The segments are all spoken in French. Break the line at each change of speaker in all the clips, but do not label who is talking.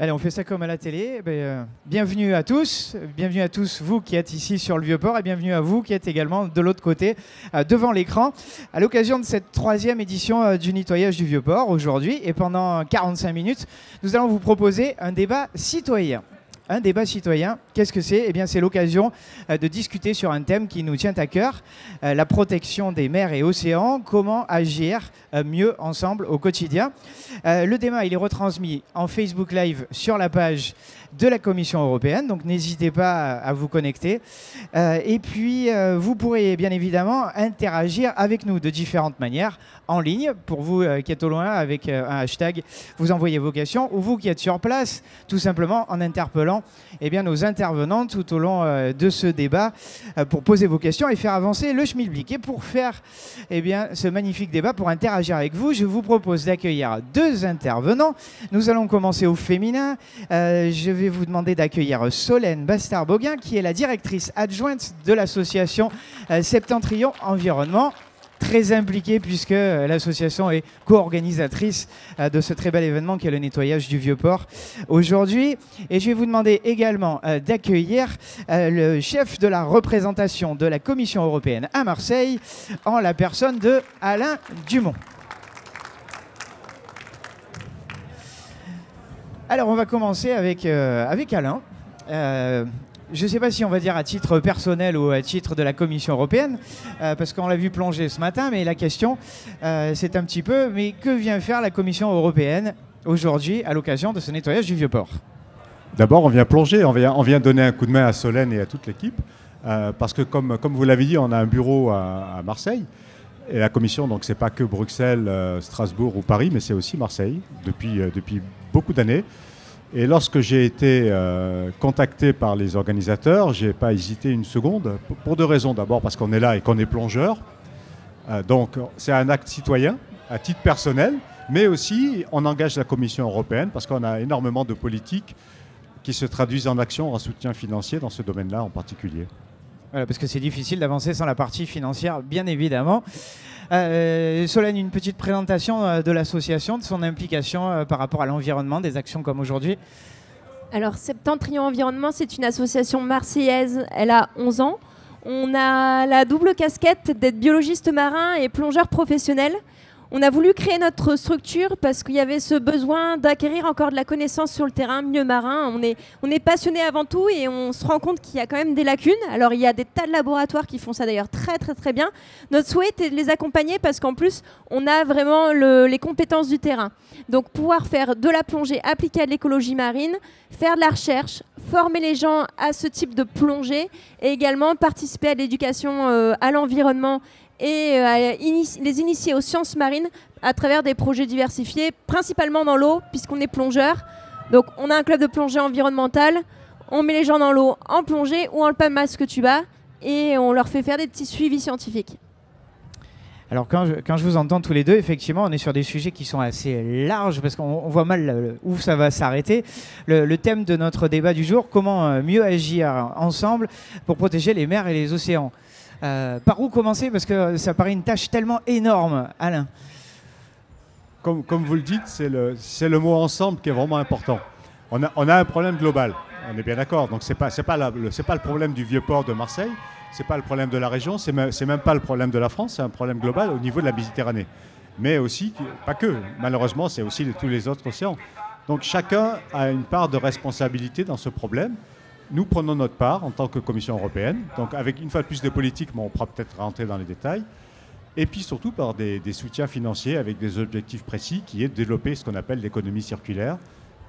Allez, on fait ça comme à la télé. Eh ben, euh, bienvenue à tous, bienvenue à tous vous qui êtes ici sur le Vieux-Port et bienvenue à vous qui êtes également de l'autre côté, euh, devant l'écran, à l'occasion de cette troisième édition euh, du nettoyage du Vieux-Port aujourd'hui. Et pendant 45 minutes, nous allons vous proposer un débat citoyen. Un débat citoyen, qu'est-ce que c'est? Eh bien, c'est l'occasion euh, de discuter sur un thème qui nous tient à cœur, euh, la protection des mers et océans, comment agir euh, mieux ensemble au quotidien? Le débat, est retransmis en Facebook Live sur la page de la Commission européenne, donc n'hésitez pas à vous connecter. Et puis, vous pourrez bien évidemment interagir avec nous de différentes manières, en ligne, pour vous qui êtes au loin, avec un hashtag, vous envoyez vos questions, ou vous qui êtes sur place, tout simplement en interpellant eh bien, nos intervenants tout au long euh, de ce débat euh, pour poser vos questions et faire avancer le schmilblick. Et pour faire eh bien, ce magnifique débat, pour interagir avec vous, je vous propose d'accueillir deux intervenants. Nous allons commencer au féminin. Euh, je vais vous demander d'accueillir Solène Bastard-Boguin, qui est la directrice adjointe de l'association Septentrion Environnement très impliquée puisque euh, l'association est co-organisatrice euh, de ce très bel événement qui est le nettoyage du Vieux-Port aujourd'hui. Et je vais vous demander également euh, d'accueillir le chef de la représentation de la Commission européenne à Marseille en la personne de Alain Dumont. Alors on va commencer avec, Alain. Je ne sais pas si on va dire à titre personnel ou à titre de la Commission européenne, euh, parce qu'on l'a vu plonger ce matin, mais la question, euh, c'est un petit peu, mais que vient faire la Commission européenne aujourd'hui à l'occasion de ce nettoyage du Vieux-Port?
D'abord, on vient plonger, on vient, on vient donner un coup de main à Solène et à toute l'équipe, euh, parce que comme, vous l'avez dit, on a un bureau à, Marseille. Et la commission, donc c'est pas que Bruxelles, Strasbourg ou Paris, mais c'est aussi Marseille depuis beaucoup d'années. Et lorsque j'ai été euh, contacté par les organisateurs, j'ai pas hésité une seconde, pour- deux raisons. D'abord parce qu'on est là et qu'on est plongeur. Euh, donc c'est un acte citoyen, à titre personnel, mais aussi on engage la Commission européenne parce qu'on a énormément de politiques qui se traduisent en action, en soutien financier dans ce domaine-là en particulier.
Parce que c'est difficile d'avancer sans la partie financière, bien évidemment. Euh, Solène, une petite présentation euh, de l'association, de son implication euh, par rapport à l'environnement, des actions comme aujourd'hui.
Alors, Septentrion Environnement, c'est une association marseillaise. Elle a 11 ans. On a la double casquette d'être biologiste marin et plongeur professionnel. On a voulu créer notre structure parce qu'il y avait ce besoin d'acquérir encore de la connaissance sur le terrain, milieu marin. On est, on passionné avant tout et on se rend compte qu'il y a quand même des lacunes. Alors, il y a des tas de laboratoires qui font ça d'ailleurs très, très, très bien. Notre souhait est de les accompagner parce qu'en plus, on a vraiment le- les compétences du terrain. Donc, pouvoir faire de la plongée appliquée à l'écologie marine, faire de la recherche, former les gens à ce type de plongée et également participer à l'éducation euh, à l'environnement et euh, les initier aux sciences marines à travers des projets diversifiés, principalement dans l'eau, puisqu'on est plongeur. Donc, on a un club de plongée environnementale, on met les gens dans l'eau en plongée ou en le masque tuba et on leur fait faire des petits suivis scientifiques.
Alors quand je, vous entends tous les deux, effectivement, on est sur des sujets qui sont assez larges parce qu'on on voit mal euh, où ça va s'arrêter. Le, le thème de notre débat du jour, comment euh, mieux agir ensemble pour protéger les mers et les océans. Euh, par où commencer Parce que ça paraît une tâche tellement énorme, Alain.
Comme, vous le dites, c'est le, le mot ensemble qui est vraiment important. On a, on a un problème global, on est bien d'accord. Donc, ce n'est pas, pas, le, pas le problème du vieux port de Marseille, ce n'est pas le problème de la région, ce n'est même pas le problème de la France, c'est un problème global au niveau de la Méditerranée. Mais aussi, pas que, malheureusement, c'est aussi de tous les autres océans. Donc, chacun a une part de responsabilité dans ce problème. Nous prenons notre part en tant que Commission européenne, donc avec une fois de plus de politique, mais on pourra peut-être rentrer dans les détails. Et puis surtout par des, des soutiens financiers avec des objectifs précis qui est de développer ce qu'on appelle l'économie circulaire,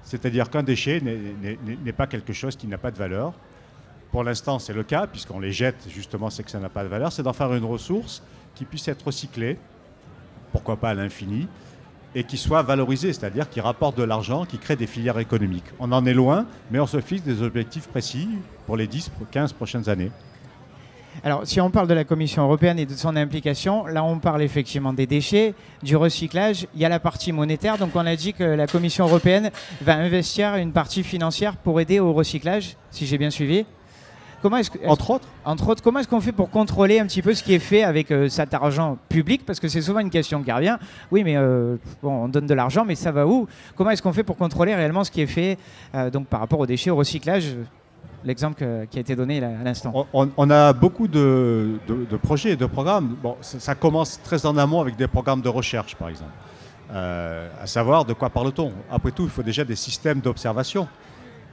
c'est-à-dire qu'un déchet n'est- pas quelque chose qui n'a pas de valeur. Pour l'instant, c'est le cas, puisqu'on les jette, justement, c'est que ça n'a pas de valeur, c'est d'en faire une ressource qui puisse être recyclée, pourquoi pas à l'infini, et qui soit valorisée, c'est-à-dire qui rapporte de l'argent, qui crée des filières économiques. On en est loin, mais on se fixe des objectifs précis pour les 10, 15 prochaines années.
Alors, si on parle de la Commission européenne et de son implication, là, on parle effectivement des déchets, du recyclage. Il y a la partie monétaire. Donc, on a dit que la Commission européenne va investir une partie financière pour aider au recyclage, si j'ai bien suivi. Comment est-ce que, est-ce-
Entre autres,
entre autres, comment est-ce qu'on fait pour contrôler un petit peu ce qui est fait avec euh, cet argent public? Parce que c'est souvent une question qui revient. Oui, mais euh, bon, on donne de l'argent, mais ça va où? Comment est-ce qu'on fait pour contrôler réellement ce qui est fait euh, donc par rapport aux déchets, au recyclage? L'exemple que- qui a été donné là, à l'instant.
on, on- on a beaucoup de, de- de projets et de programmes. Bon, ça, ça commence très en amont avec des programmes de recherche, par exemple. Euh, à savoir de quoi parle-t-on? Après tout, il faut déjà des systèmes d'observation.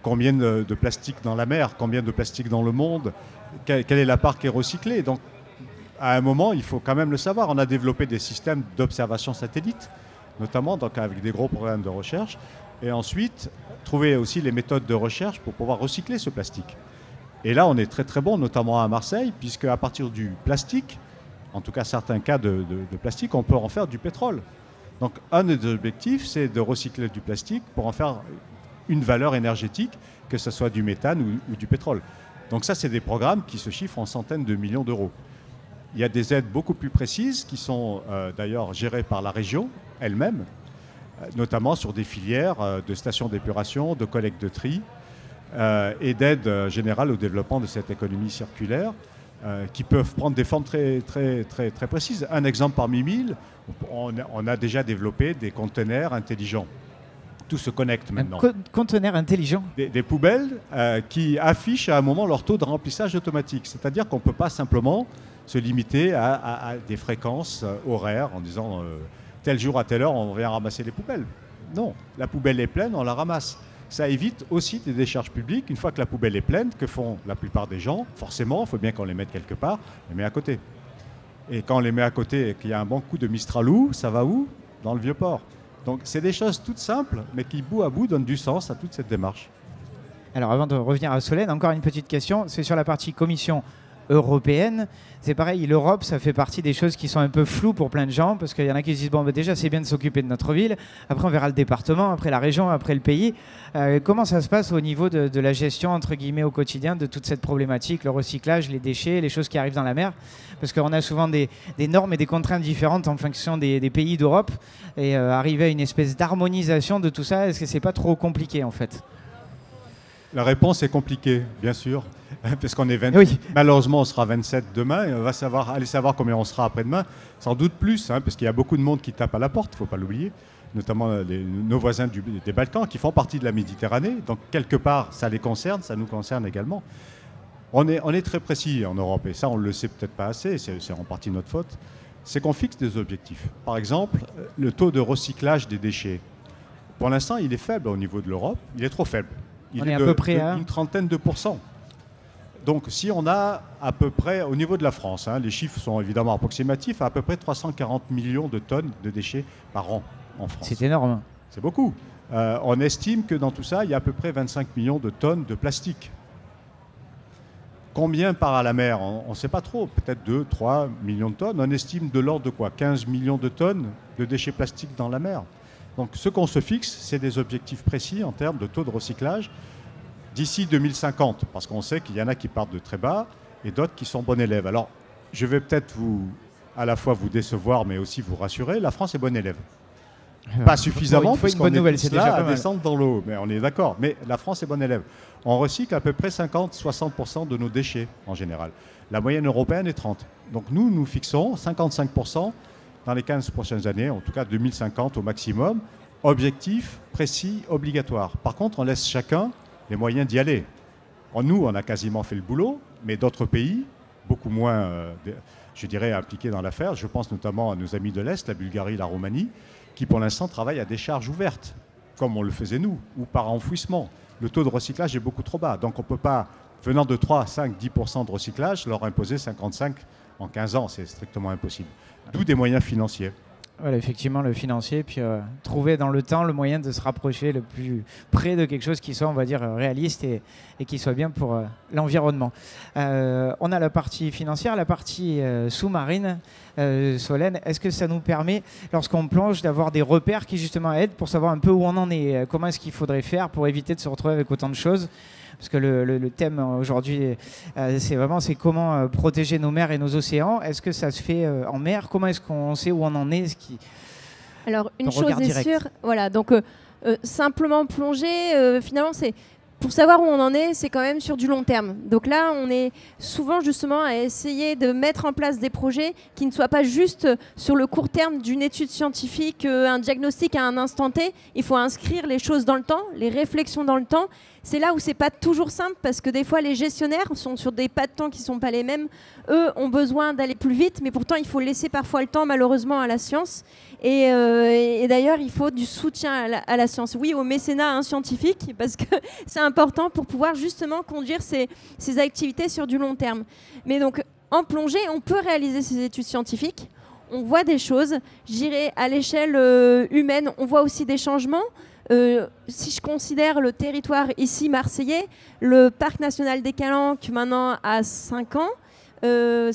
Combien de, plastique dans la mer Combien de plastique dans le monde Quelle, est la part qui est recyclée Donc, à un moment, il faut quand même le savoir. On a développé des systèmes d'observation satellite, notamment donc avec des gros programmes de recherche. Et ensuite, trouver aussi les méthodes de recherche pour pouvoir recycler ce plastique. Et là, on est très très bon, notamment à Marseille, puisque à partir du plastique, en tout cas certains cas de plastique, on peut en faire du pétrole. Donc un des objectifs, c'est de recycler du plastique pour en faire une valeur énergétique, que ce soit du méthane ou, du pétrole. Donc ça, c'est des programmes qui se chiffrent en centaines de millions d'euros. Il y a des aides beaucoup plus précises qui sont euh, d'ailleurs gérées par la région elle-même, euh, notamment sur des filières euh, de stations d'épuration, de collecte de tri, et d'aide générale au développement de cette économie circulaire qui peuvent prendre des formes très, précises. Un exemple parmi mille, on a déjà développé des conteneurs intelligents. Tout se connecte
Un
maintenant.
co- conteneur intelligent.
Des, des poubelles euh, qui affichent à un moment leur taux de remplissage automatique. C'est-à-dire qu'on ne peut pas simplement se limiter à, à- à des fréquences euh, horaires en disant euh, tel jour à telle heure on vient ramasser les poubelles. Non, la poubelle est pleine, on la ramasse. Ça évite aussi des décharges publiques. Une fois que la poubelle est pleine, que font la plupart des gens Forcément, il faut bien qu'on les mette quelque part, on les met à côté. Et quand on les met à côté et qu'il y a un bon coup de Mistralou, ça va où? Dans le vieux port. Donc c'est des choses toutes simples, mais qui bout à bout donnent du sens à toute cette démarche.
Alors avant de revenir à Solène, encore une petite question. C'est sur la partie commission européenne. C'est pareil, l'Europe, ça fait partie des choses qui sont un peu floues pour plein de gens, parce qu'il y en a qui se disent, bon, bah, déjà, c'est bien de s'occuper de notre ville, après on verra le département, après la région, après le pays. Euh, comment ça se passe au niveau de, la gestion, entre guillemets, au quotidien de toute cette problématique, le recyclage, les déchets, les choses qui arrivent dans la mer? Parce qu'on a souvent des, normes et des contraintes différentes en fonction des, des pays d'Europe, et euh, arriver à une espèce d'harmonisation de tout ça, est-ce que c'est pas trop compliqué en fait?
La réponse est compliquée, bien sûr, parce qu'on est 28.
Oui.
Malheureusement, on sera 27 demain, et on va savoir, aller savoir combien on sera après-demain. Sans doute plus, hein, parce qu'il y a beaucoup de monde qui tape à la porte, il ne faut pas l'oublier, notamment euh, les- nos voisins du- des Balkans, qui font partie de la Méditerranée. Donc, quelque part, ça les concerne, ça nous concerne également. On est, on est très précis en Europe, et ça, on ne le sait peut-être pas assez, c'est en partie notre faute. C'est qu'on fixe des objectifs. Par exemple, le taux de recyclage des déchets. Pour l'instant, il est faible au niveau de l'Europe, il est trop faible. Il
On est à
de-
peu près
de
à-
une trentaine de pourcents. Donc, si on a à peu près, au niveau de la France, hein, les chiffres sont évidemment approximatifs, à peu près 340 millions de tonnes de déchets par an en France.
C'est énorme.
C'est beaucoup. Euh, on estime que dans tout ça, il y a à peu près 25 millions de tonnes de plastique. Combien part à la mer? On ne sait pas trop, peut-être 2, 3 millions de tonnes. On estime de l'ordre de quoi? 15 millions de tonnes de déchets plastiques dans la mer. Donc ce qu'on se fixe, c'est des objectifs précis en termes de taux de recyclage d'ici 2050, parce qu'on sait qu'il y en a qui partent de très bas et d'autres qui sont bons élèves. Alors, je vais peut-être vous, à la fois vous décevoir, mais aussi vous rassurer, la France est bonne élève. Pas suffisamment, puisqu'on
bonne
est
nouvelle,
tous
c'est
là
déjà
à descendre dans l'eau, mais on est d'accord. Mais la France est bonne élève. On recycle à peu près 50-60% de nos déchets en général. La moyenne européenne est 30. Donc nous, nous fixons 55% dans les 15 prochaines années, en tout cas 2050 au maximum. Objectif précis, obligatoire. Par contre, on laisse chacun les moyens d'y aller. En nous, on a quasiment fait le boulot, mais d'autres pays, beaucoup moins, euh, je dirais, impliqués dans l'affaire, je pense notamment à nos amis de l'Est, la Bulgarie, la Roumanie, qui pour l'instant travaillent à des charges ouvertes, comme on le faisait nous, ou par enfouissement. Le taux de recyclage est beaucoup trop bas, donc on ne peut pas, venant de 3, 5, 10% de recyclage, leur imposer 55% en 15 ans, c'est strictement impossible. D'où des moyens financiers.
Effectivement, le financier, puis euh, trouver dans le temps le moyen de se rapprocher le plus près de quelque chose qui soit, on va dire, euh, réaliste et, qui soit bien pour euh, l'environnement. On a la partie financière, la partie sous-marine. Euh, Solène, est-ce que ça nous permet, lorsqu'on plonge, d'avoir des repères qui justement aident pour savoir un peu où on en est euh, Comment est-ce qu'il faudrait faire pour éviter de se retrouver avec autant de choses? Parce que le, le- le thème euh, aujourd'hui, euh, c'est vraiment c'est comment euh, protéger nos mers et nos océans. Est-ce que ça se fait euh, en mer? Comment est-ce qu'on sait où on en est ce qui...
Alors, une chose est
direct.
sûre, voilà, donc simplement plonger, finalement, c'est pour savoir où on en est, c'est quand même sur du long terme. Donc là, on est souvent justement à essayer de mettre en place des projets qui ne soient pas juste sur le court terme d'une étude scientifique, euh, un diagnostic à un instant T. Il faut inscrire les choses dans le temps, les réflexions dans le temps. C'est là où c'est pas toujours simple parce que des fois les gestionnaires sont sur des pas de temps qui sont pas les mêmes. Eux ont besoin d'aller plus vite, mais pourtant il faut laisser parfois le temps malheureusement à la science. Et, euh, d'ailleurs, il faut du soutien à la, science. Oui, au mécénat hein, scientifique, parce que c'est important pour pouvoir justement conduire ces, activités sur du long terme. Mais donc, en plongée, on peut réaliser ces études scientifiques. On voit des choses. J'irai à l'échelle euh, humaine, on voit aussi des changements. Euh, si je considère le territoire ici marseillais, le parc national des Calanques maintenant a 5 ans. 6 euh,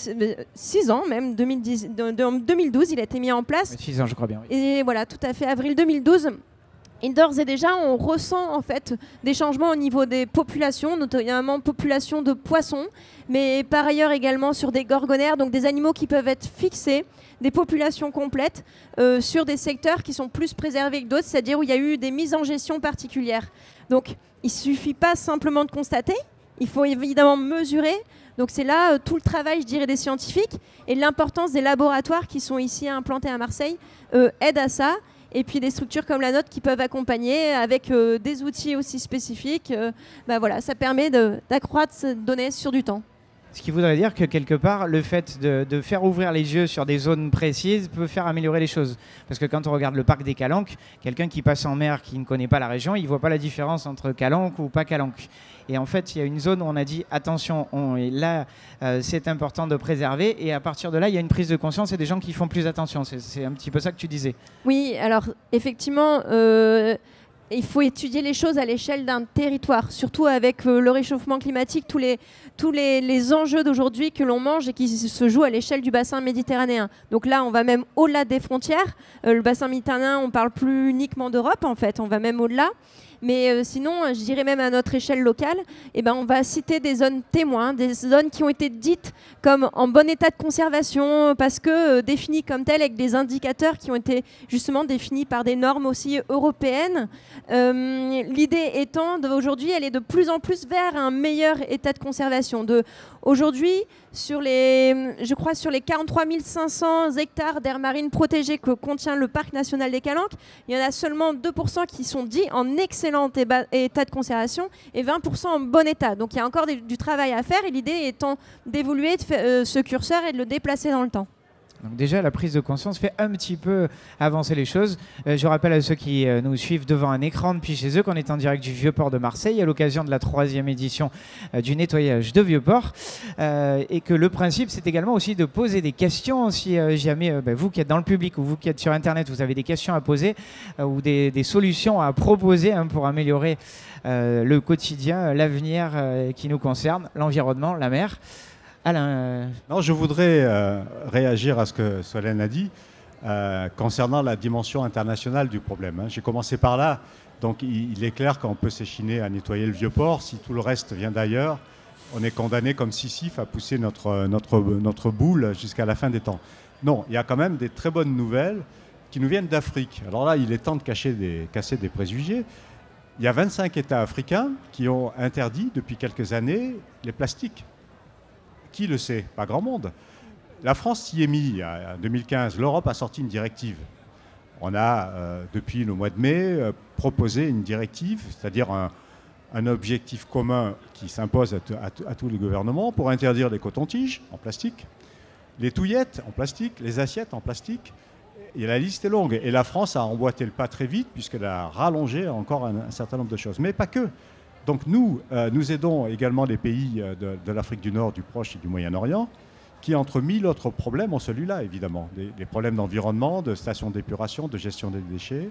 ans même, 2010, 2012, il a été mis en place.
6 ans, je crois bien.
Et voilà, tout à fait, avril 2012. Et d'ores et déjà, on ressent en fait des changements au niveau des populations, notamment population de poissons, mais par ailleurs également sur des gorgonaires, donc des animaux qui peuvent être fixés, des populations complètes euh, sur des secteurs qui sont plus préservés que d'autres, c'est-à-dire où il y a eu des mises en gestion particulières. Donc, il suffit pas simplement de constater, il faut évidemment mesurer, donc c'est là euh, tout le travail, je dirais, des scientifiques et l'importance des laboratoires qui sont ici implantés à Marseille euh, aide à ça. Et puis des structures comme la nôtre qui peuvent accompagner avec euh, des outils aussi spécifiques. bah voilà, ça permet d'accroître ces données sur du temps.
Ce qui voudrait dire que quelque part, le fait de, faire ouvrir les yeux sur des zones précises peut faire améliorer les choses. Parce que quand on regarde le parc des Calanques, quelqu'un qui passe en mer, qui ne connaît pas la région, il ne voit pas la différence entre Calanque ou pas Calanque. Et en fait, il y a une zone où on a dit attention, on, là, euh, c'est important de préserver. Et à partir de là, il y a une prise de conscience et des gens qui font plus attention. C'est un petit peu ça que tu disais.
Oui, alors effectivement. Euh, il faut étudier les choses à l'échelle d'un territoire, surtout avec euh, le réchauffement climatique, tous les, tous les, enjeux d'aujourd'hui que l'on mange et qui se jouent à l'échelle du bassin méditerranéen. Donc là, on va même au-delà des frontières. Euh, le bassin méditerranéen, on parle plus uniquement d'Europe, en fait, on va même au-delà. Mais euh, sinon, je dirais même à notre échelle locale, eh ben, on va citer des zones témoins, des zones qui ont été dites comme en bon état de conservation, parce que euh, définies comme telles avec des indicateurs qui ont été justement définis par des normes aussi européennes. Euh, l'idée étant, aujourd'hui, elle est de plus en plus vers un meilleur état de conservation. Aujourd'hui, sur les, je crois, sur les 43 500 hectares d'air marine protégés que contient le parc national des Calanques, il y en a seulement 2% qui sont dits en excellent état de conservation et 20% en bon état. Donc il y a encore du travail à faire et l'idée étant d'évoluer euh, ce curseur et de le déplacer dans le temps.
Donc déjà, la prise de conscience fait un petit peu avancer les choses. Euh, je rappelle à ceux qui euh, nous suivent devant un écran depuis chez eux qu'on est en direct du Vieux-Port de Marseille à l'occasion de la troisième édition euh, du nettoyage de Vieux-Port. et que le principe, c'est également aussi de poser des questions. Si jamais ben, vous qui êtes dans le public ou vous qui êtes sur Internet, vous avez des questions à poser ou des, solutions à proposer hein, pour améliorer le quotidien, l'avenir qui nous concerne, l'environnement, la mer.
Euh, non, je voudrais euh, réagir à ce que Solène a dit euh, concernant la dimension internationale du problème. Hein. J'ai commencé par là. Donc il, est clair qu'on peut s'échiner à nettoyer le vieux port. Si tout le reste vient d'ailleurs, on est condamné comme Sisyphe à pousser notre, boule jusqu'à la fin des temps. Non, il y a quand même des très bonnes nouvelles qui nous viennent d'Afrique. Alors là, il est temps de casser des préjugés. Il y a 25 États africains qui ont interdit depuis quelques années les plastiques. Qui le sait Pas grand monde. La France s'y est mise en 2015. L'Europe a sorti une directive. On a, euh, depuis le mois de mai, euh, proposé une directive, c'est-à-dire un, objectif commun qui s'impose à, tous les gouvernements pour interdire les cotons-tiges en plastique, les touillettes en plastique, les assiettes en plastique. Et la liste est longue. Et la France a emboîté le pas très vite puisqu'elle a rallongé encore un certain nombre de choses. Mais pas que. Donc nous, euh, nous aidons également les pays euh, de, l'Afrique du Nord, du Proche et du Moyen-Orient, qui, entre mille autres problèmes, ont celui-là, évidemment. Des, problèmes d'environnement, de stations d'épuration, de gestion des déchets,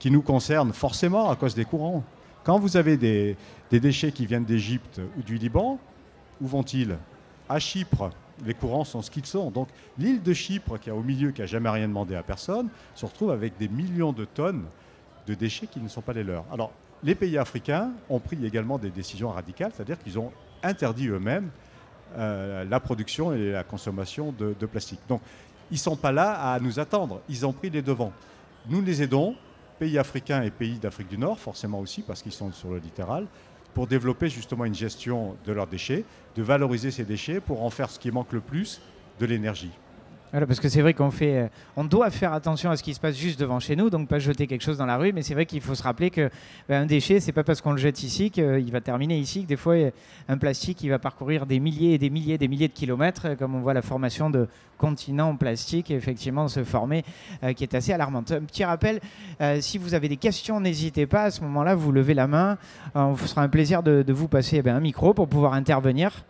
qui nous concernent forcément à cause des courants. Quand vous avez des, déchets qui viennent d'Égypte ou du Liban, où vont-ils? À Chypre, les courants sont ce qu'ils sont. Donc l'île de Chypre, qui est au milieu, qui n'a jamais rien demandé à personne, se retrouve avec des millions de tonnes de déchets qui ne sont pas les leurs. Alors les pays africains ont pris également des décisions radicales, c'est-à-dire qu'ils ont interdit eux-mêmes euh, la production et la consommation de, plastique. Donc, ils ne sont pas là à nous attendre, ils ont pris les devants. Nous les aidons, pays africains et pays d'Afrique du Nord, forcément aussi, parce qu'ils sont sur le littoral, pour développer justement une gestion de leurs déchets, de valoriser ces déchets pour en faire ce qui manque le plus, de l'énergie.
Voilà, parce que c'est vrai qu'on fait, euh, on doit faire attention à ce qui se passe juste devant chez nous, donc pas jeter quelque chose dans la rue, mais c'est vrai qu'il faut se rappeler que ben, un déchet, c'est pas parce qu'on le jette ici qu'il va terminer ici, que des fois un plastique il va parcourir des milliers et des milliers des milliers de kilomètres, euh, comme on voit la formation de continents en plastique effectivement se former, euh, qui est assez alarmante. Un petit rappel, si vous avez des questions, n'hésitez pas à ce moment-là, vous levez la main, on sera un plaisir de, vous passer ben, un micro pour pouvoir intervenir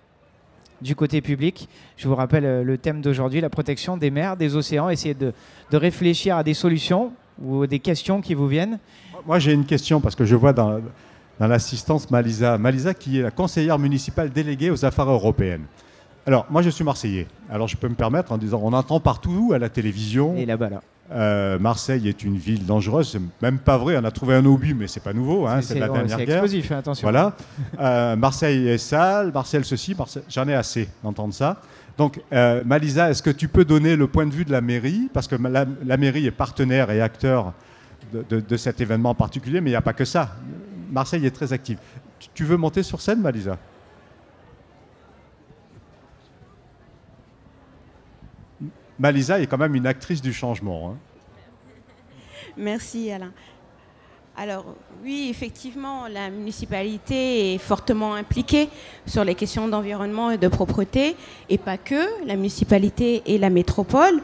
du côté public. Je vous rappelle euh, le thème d'aujourd'hui, la protection des mers, des océans. Essayez de, réfléchir à des solutions ou des questions qui vous viennent.
Moi, j'ai une question parce que je vois dans, dans l'assistance Malisa. Malisa, qui est la conseillère municipale déléguée aux affaires européennes. Alors, moi, je suis Marseillais. Alors, je peux me permettre en disant on entend partout à la télévision.
Et là-bas, là.
Euh, Marseille est une ville dangereuse, c'est même pas vrai. On a trouvé un obus, mais c'est pas nouveau, hein, c'est la dernière guerre.
explosif, attention.
Voilà. Euh, Marseille est sale, Marseille ceci, j'en ai assez d'entendre ça. Donc, euh, Malisa, est-ce que tu peux donner le point de vue de la mairie? Parce que la, mairie est partenaire et acteur de, cet événement en particulier, mais il n'y a pas que ça. Marseille est très active. Tu veux monter sur scène, Malisa? Malisa est quand même une actrice du changement. Hein.
Merci Alain. Alors oui, effectivement, la municipalité est fortement impliquée sur les questions d'environnement et de propreté, et pas que, la municipalité et la métropole.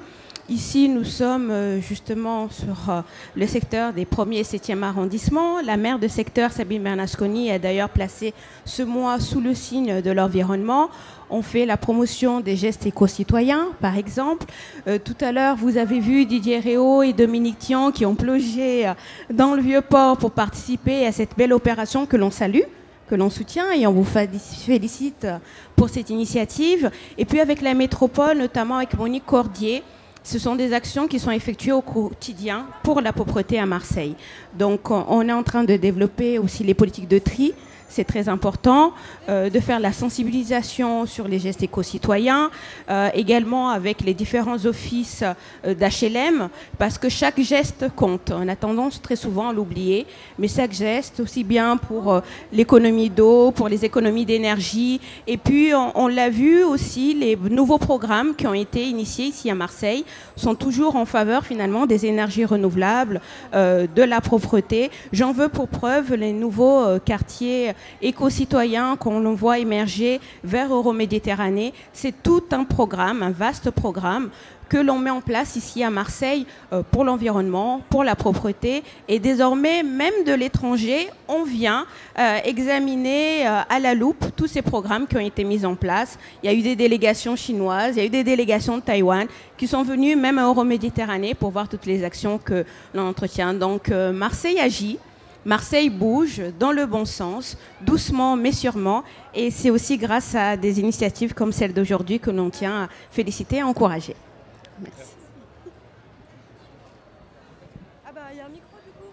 Ici, nous sommes euh, justement sur euh, le secteur des 1er et 7e arrondissements. La maire de secteur, Sabine Bernasconi, a d'ailleurs placé ce mois sous le signe de l'environnement. On fait la promotion des gestes éco-citoyens, par exemple. Euh, tout à l'heure, vous avez vu Didier Réau et Dominique Thian qui ont plongé dans le Vieux-Port pour participer à cette belle opération que l'on salue que l'on soutient et on vous félicite pour cette initiative. Et puis avec la métropole, notamment avec Monique Cordier, ce sont des actions qui sont effectuées au quotidien pour la propreté à Marseille. Donc on est en train de développer aussi les politiques de tri c'est très important, euh, de faire la sensibilisation sur les gestes éco-citoyens, euh, également avec les différents offices euh, d'HLM, parce que chaque geste compte. On a tendance très souvent à l'oublier, mais chaque geste, aussi bien pour l'économie d'eau, pour les économies d'énergie, et puis on, l'a vu aussi, les nouveaux programmes qui ont été initiés ici à Marseille sont toujours en faveur finalement des énergies renouvelables, de la propreté. J'en veux pour preuve les nouveaux quartiers éco-citoyens qu'on voit émerger vers Euroméditerranée. C'est tout un programme, un vaste programme que l'on met en place ici à Marseille euh, pour l'environnement, pour la propreté. Et désormais, même de l'étranger, on vient euh, examiner euh, à la loupe tous ces programmes qui ont été mis en place. Il y a eu des délégations chinoises, il y a eu des délégations de Taïwan qui sont venues même à Euroméditerranée pour voir toutes les actions que l'on entretient. Donc Marseille agit. Marseille bouge dans le bon sens, doucement mais sûrement. Et c'est aussi grâce à des initiatives comme celle d'aujourd'hui que l'on tient à féliciter et à encourager. Merci.
Ah bah il y a un micro du coup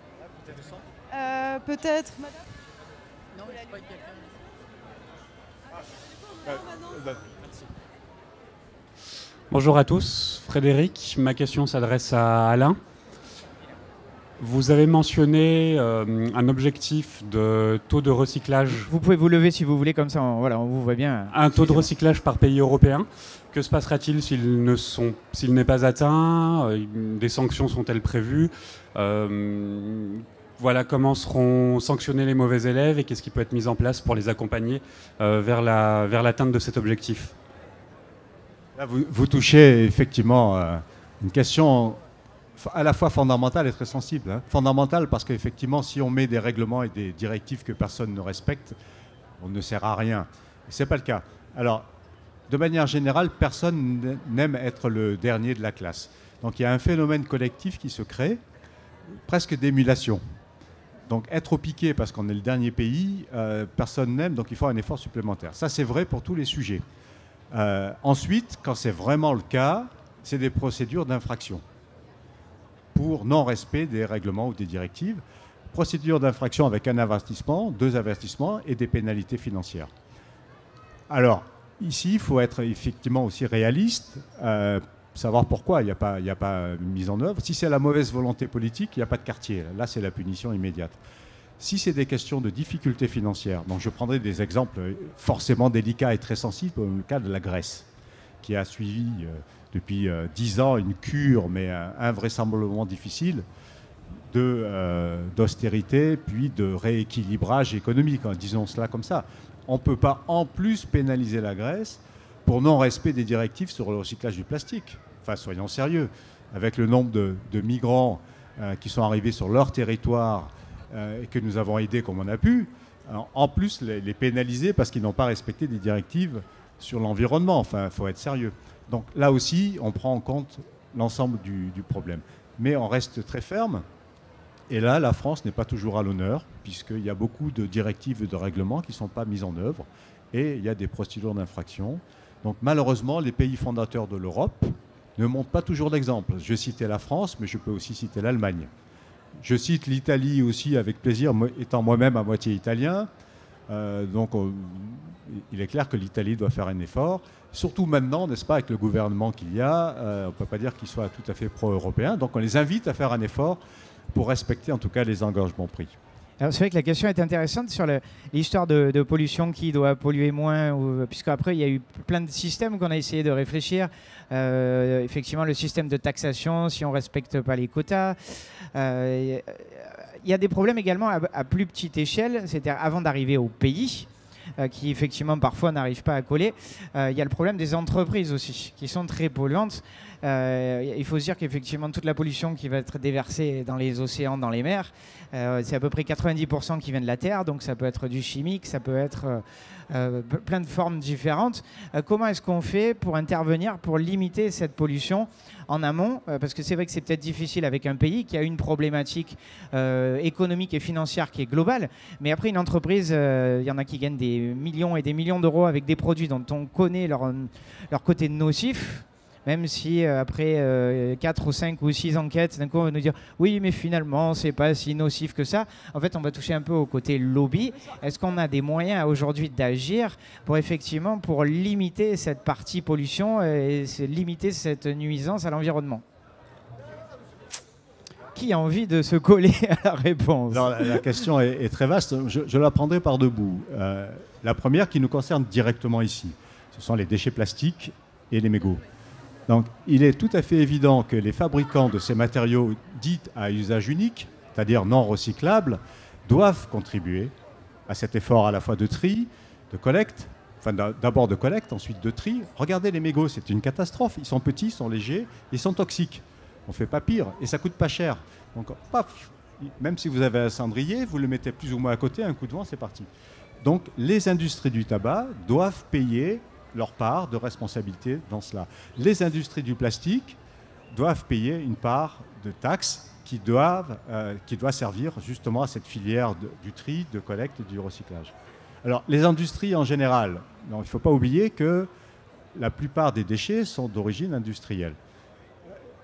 euh, Peut-être, madame Non, il a
quelqu'un. Bonjour à tous, Frédéric. Ma question s'adresse à Alain. Vous avez mentionné euh, un objectif de taux de recyclage.
Vous pouvez vous lever si vous voulez, comme ça, on, voilà, on vous voit bien.
Un taux de recyclage par pays européen. Que se passera-t-il s'il ne sont, s'il n'est pas atteint euh, Des sanctions sont-elles prévues euh, Voilà, comment seront sanctionnés les mauvais élèves et qu'est-ce qui peut être mis en place pour les accompagner vers, la, vers l'atteinte de cet objectif?
Vous, vous, touchez effectivement une question à la fois fondamentale et très sensible. Hein. Fondamentale parce qu'effectivement, si on met des règlements et des directives que personne ne respecte, on ne sert à rien. Ce n'est pas le cas. Alors, de manière générale, personne n'aime être le dernier de la classe. Donc il y a un phénomène collectif qui se crée, presque d'émulation. Donc être au piqué parce qu'on est le dernier pays, euh, personne n'aime, donc il faut un effort supplémentaire. Ça c'est vrai pour tous les sujets. Euh, ensuite, quand c'est vraiment le cas, c'est des procédures d'infraction pour non-respect des règlements ou des directives. Procédure d'infraction avec un avertissement, deux avertissements et des pénalités financières. Alors, ici, il faut être effectivement aussi réaliste, euh, savoir pourquoi il n'y a, pas, mise en œuvre. Si c'est la mauvaise volonté politique, il n'y a pas de quartier. Là, c'est la punition immédiate. Si c'est des questions de difficultés financières, donc je prendrai des exemples forcément délicats et très sensibles, comme le cas de la Grèce, qui a suivi euh, depuis euh, dix ans une cure, mais euh, invraisemblablement difficile, d'austérité, puis de rééquilibrage économique, hein, disons cela comme ça. On ne peut pas en plus pénaliser la Grèce pour non-respect des directives sur le recyclage du plastique. Enfin, soyons sérieux. Avec le nombre de, migrants qui sont arrivés sur leur territoire et que nous avons aidés comme on a pu, en plus les pénaliser parce qu'ils n'ont pas respecté des directives sur l'environnement. Enfin, il faut être sérieux. Donc là aussi, on prend en compte l'ensemble du, problème. Mais on reste très ferme. Et là, la France n'est pas toujours à l'honneur, puisqu'il y a beaucoup de directives et de règlements qui ne sont pas mis en œuvre. Et il y a des procédures d'infraction. Donc malheureusement, les pays fondateurs de l'Europe ne montrent pas toujours d'exemple. Je citais la France, mais je peux aussi citer l'Allemagne. Je cite l'Italie aussi avec plaisir, étant moi-même à moitié italien. Euh, donc il est clair que l'Italie doit faire un effort. Surtout maintenant, n'est-ce pas, avec le gouvernement qu'il y a, euh, on ne peut pas dire qu'il soit tout à fait pro-européen. Donc on les invite à faire un effort pour respecter en tout cas les engagements pris.
C'est vrai que la question est intéressante sur l'histoire de, pollution qui doit polluer moins, puisqu'après il y a eu plein de systèmes qu'on a essayé de réfléchir. Euh, effectivement, le système de taxation, si on ne respecte pas les quotas. Euh, il y a des problèmes également à plus petite échelle, c'est-à-dire avant d'arriver au pays. Euh, qui effectivement parfois n'arrivent pas à coller. Euh, il y a le problème des entreprises aussi, qui sont très polluantes. Euh, il faut se dire qu'effectivement, toute la pollution qui va être déversée dans les océans, dans les mers, c'est à peu près 90% qui vient de la Terre, donc ça peut être du chimique, ça peut être plein de formes différentes. comment est-ce qu'on fait pour intervenir, pour limiter cette pollution en amont, euh, parce que c'est vrai que c'est peut-être difficile avec un pays qui a une problématique euh, économique et financière qui est globale, mais après une entreprise, euh, il y en a qui gagnent des millions et des millions d'euros avec des produits dont on connaît leur, leur côté nocif même si euh, après 4 euh, ou 5 ou 6 enquêtes, d'un coup on va nous dire oui mais finalement c'est pas si nocif que ça. En fait on va toucher un peu au côté lobby. Est-ce qu'on a des moyens aujourd'hui d'agir pour effectivement pour limiter cette partie pollution et limiter cette nuisance à l'environnement? Qui a envie de se coller à la réponse?
La, question est, très vaste. Je, la prendrai par deux bouts. Euh, la première qui nous concerne directement ici, ce sont les déchets plastiques et les mégots. Donc il est tout à fait évident que les fabricants de ces matériaux dits à usage unique, c'est-à-dire non recyclables, doivent contribuer à cet effort à la fois de tri, de collecte, enfin d'abord de collecte, ensuite de tri. Regardez les mégots, c'est une catastrophe. Ils sont petits, ils sont légers, ils sont toxiques. On fait pas pire et ça coûte pas cher. Donc paf, même si vous avez un cendrier, vous le mettez plus ou moins à côté, un coup de vent, c'est parti. Donc les industries du tabac doivent payer leur part de responsabilité dans cela. Les industries du plastique doivent payer une part de taxes qui, doivent, euh, qui doit servir justement à cette filière du tri, de collecte et du recyclage. Alors, les industries en général, il ne faut pas oublier que la plupart des déchets sont d'origine industrielle.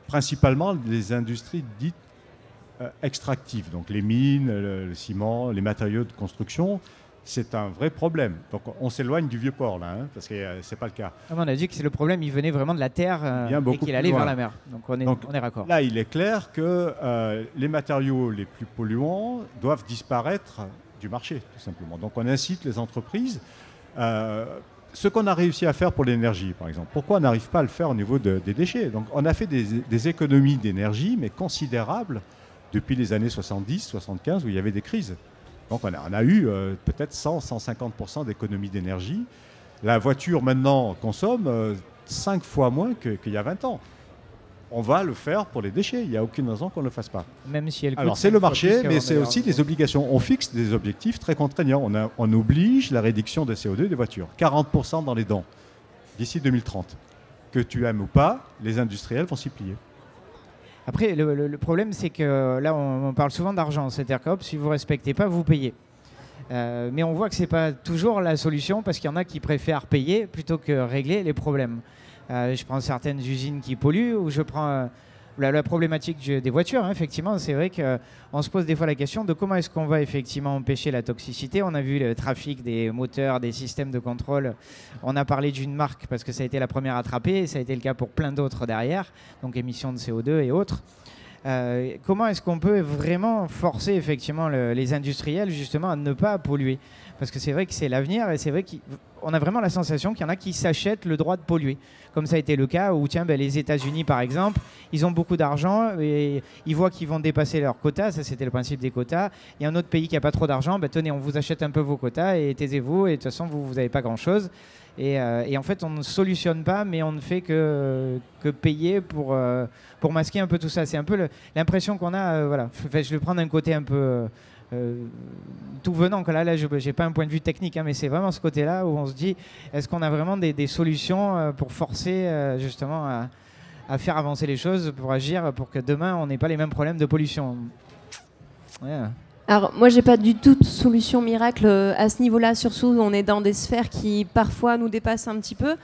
Principalement les industries dites euh, extractives, donc les mines, le, ciment, les matériaux de construction, c'est un vrai problème. Donc on s'éloigne du vieux port là, hein, parce que ce euh, c'est pas le cas.
Ah, on a dit que c'est le problème, il venait vraiment de la terre euh, et qu'il allait vers la mer. Donc on est, on est raccord.
Là, il est clair que euh, les matériaux les plus polluants doivent disparaître du marché, tout simplement. Donc on incite les entreprises. ce qu'on a réussi à faire pour l'énergie, par exemple, pourquoi on n'arrive pas à le faire au niveau des déchets? Donc on a fait des, des économies d'énergie, mais considérables, depuis les années 70, 75, où il y avait des crises. Donc on a, eu euh, peut-être 100-150% d'économie d'énergie. La voiture maintenant consomme 5 euh, fois moins qu'il y a 20 ans. On va le faire pour les déchets. Il n'y a aucune raison qu'on ne le fasse pas.
Même si elle
Alors c'est le marché, mais c'est aussi des obligations. On fixe des objectifs très contraignants. On, on oblige la réduction de CO2 des voitures. 40% dans les dents d'ici 2030. Que tu aimes ou pas, les industriels vont s'y plier.
Après, le, problème, c'est que là, on, parle souvent d'argent. C'est-à-dire que si vous ne respectez pas, vous payez. Euh, mais on voit que ce n'est pas toujours la solution parce qu'il y en a qui préfèrent payer plutôt que régler les problèmes. Euh, je prends certaines usines qui polluent ou je prends euh, la, problématique des voitures, hein, effectivement, c'est vrai qu'on se pose des fois la question de comment est-ce qu'on va effectivement empêcher la toxicité. On a vu le trafic des moteurs, des systèmes de contrôle. On a parlé d'une marque parce que ça a été la première attrapée et ça a été le cas pour plein d'autres derrière, donc émissions de CO2 et autres. Comment est-ce qu'on peut vraiment forcer effectivement les industriels justement à ne pas polluer? Parce que c'est vrai que c'est l'avenir et c'est vrai qu'on a vraiment la sensation qu'il y en a qui s'achètent le droit de polluer. Comme ça a été le cas où tiens, ben, les États-Unis par exemple, ils ont beaucoup d'argent et ils voient qu'ils vont dépasser leurs quotas. Ça c'était le principe des quotas. Il y a un autre pays qui n'a pas trop d'argent, ben, tenez, on vous achète un peu vos quotas et taisez-vous et de toute façon vous n'avez pas grand-chose. Euh, et, en fait, on ne solutionne pas, mais on ne fait que, payer pour, euh, pour masquer un peu tout ça. C'est un peu l'impression qu'on a. Euh, voilà. je vais prendre un côté un peu tout venant. Là, là je n'ai pas un point de vue technique, hein, mais c'est vraiment ce côté-là où on se dit est-ce qu'on a vraiment des, solutions pour forcer justement à, faire avancer les choses, pour agir, pour que demain, on n'ait pas les mêmes problèmes de pollution?
Alors moi j'ai pas du tout de solution miracle euh, à ce niveau-là, surtout on est dans des sphères qui parfois nous dépassent un petit peu.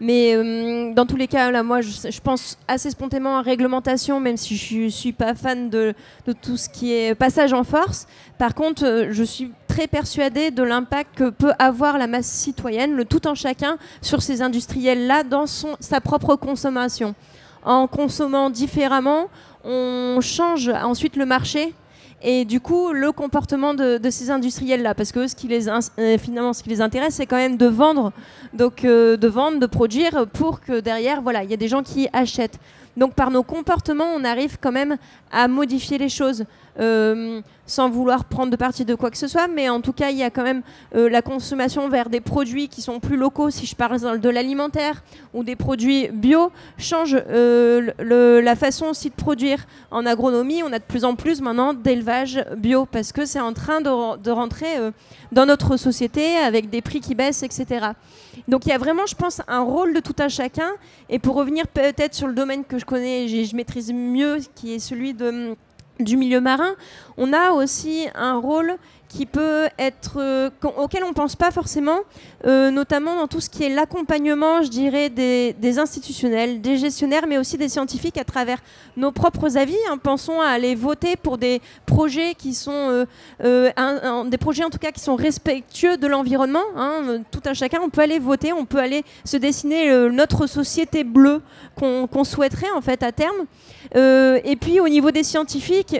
Mais euh, dans tous les cas, là, moi je, pense assez spontanément à réglementation, même si je suis pas fan de, tout ce qui est passage en force. Par contre, euh, je suis très persuadée de l'impact que peut avoir la masse citoyenne, le tout en chacun, sur ces industriels-là dans son, sa propre consommation. En consommant différemment, on change ensuite le marché et du coup le comportement de, ces industriels là parce que ce qui les euh, finalement ce qui les intéresse c'est quand même de vendre donc euh, de vendre de produire pour que derrière voilà il y a des gens qui achètent. Donc par nos comportements on arrive quand même à modifier les choses euh, sans vouloir prendre de parti de quoi que ce soit, mais en tout cas, il y a quand même euh, la consommation vers des produits qui sont plus locaux, si je parle de l'alimentaire ou des produits bio, change euh, la façon aussi de produire. En agronomie, on a de plus en plus maintenant d'élevage bio parce que c'est en train de, rentrer dans notre société avec des prix qui baissent, etc. Donc il y a vraiment, je pense, un rôle de tout un chacun. Et pour revenir peut-être sur le domaine que je connais, je maîtrise mieux, qui est celui de du milieu marin, on a aussi un rôle qui peut être euh, auquel on ne pense pas forcément, euh, notamment dans tout ce qui est l'accompagnement, je dirais, des, des, des gestionnaires, mais aussi des scientifiques à travers nos propres avis. Hein. Pensons à aller voter pour des projets qui sont euh, des projets en tout cas qui sont respectueux de l'environnement. Hein. Tout un chacun, on peut aller voter, on peut aller se dessiner notre société bleue qu'on souhaiterait en fait à terme. et puis au niveau des scientifiques,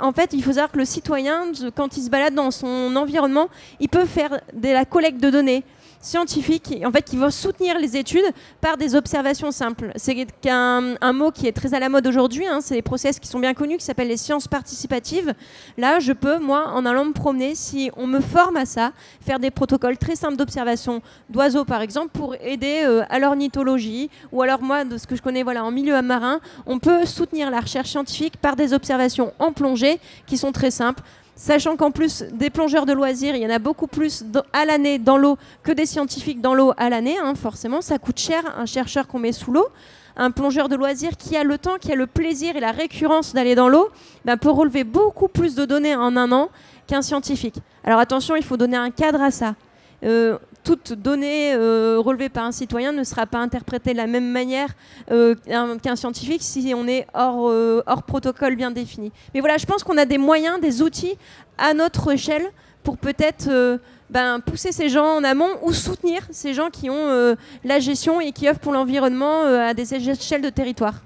en fait, il faut savoir que le citoyen, quand il se balade dans son environnement, il peut faire de la collecte de données scientifiques en fait qui vont soutenir les études par des observations simples. C'est un, mot qui est très à la mode aujourd'hui. Hein. c'est des process qui sont bien connus qui s'appellent les sciences participatives. Là, je peux moi, en allant me promener, si on me forme à ça, faire des protocoles très simples d'observation d'oiseaux par exemple pour aider euh, à l'ornithologie ou alors moi de ce que je connais voilà en milieu marin, on peut soutenir la recherche scientifique par des observations en plongée qui sont très simples. Sachant qu'en plus des plongeurs de loisirs, il y en a beaucoup plus à l'année dans l'eau que des scientifiques dans l'eau à l'année. Hein, forcément, ça coûte cher un chercheur qu'on met sous l'eau. Un plongeur de loisirs qui a le temps, qui a le plaisir et la récurrence d'aller dans l'eau, ben, peut relever beaucoup plus de données en un an qu'un scientifique. Alors attention, il faut donner un cadre à ça. Euh, toute donnée euh, relevée par un citoyen ne sera pas interprétée de la même manière euh, qu'un scientifique si on est hors, hors protocole bien défini. Mais voilà, je pense qu'on a des moyens, des outils à notre échelle pour peut-être ben, pousser ces gens en amont ou soutenir ces gens qui ont la gestion et qui œuvrent pour l'environnement à des échelles de territoire.